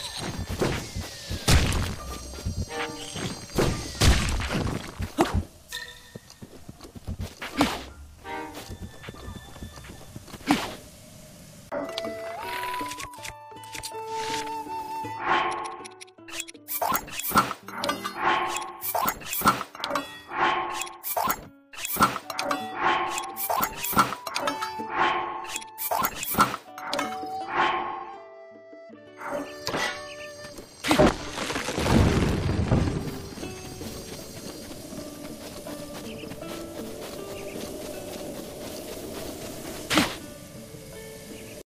you